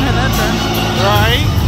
hit that turn. Right.